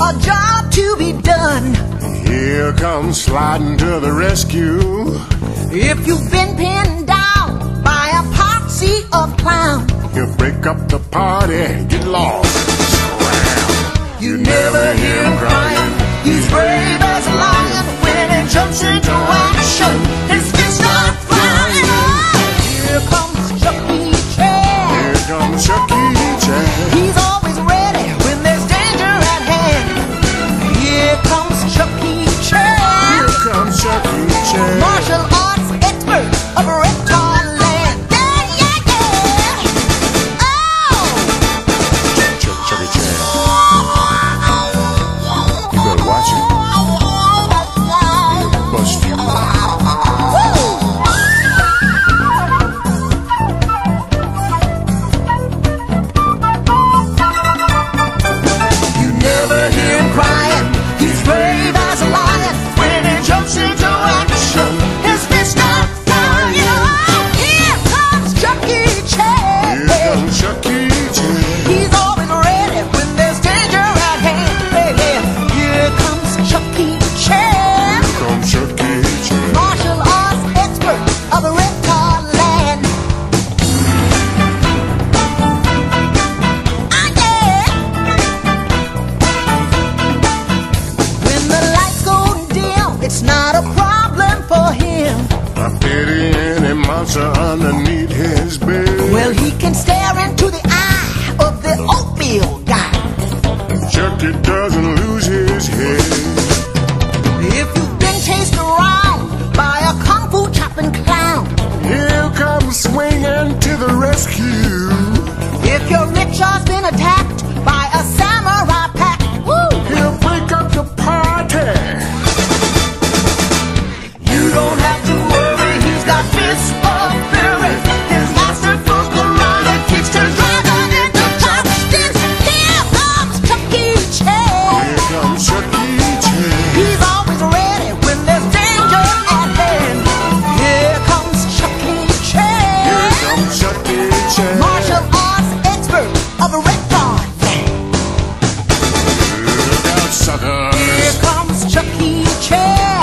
a job to be done. Here comes sliding to the rescue. If you've been pinned down by a posse of clown, you break up the party, get lost. You, you never hear him crying. He's brave as a lion when he jumps into action. Chuckie Chan. come Chuckie Chan. Martial arts expert of the Land. Ah, yeah. When the lights go dim, it's not a problem for him. I any monster underneath his bed. Well, he can stay. other. Here comes Chuck E. Cheese.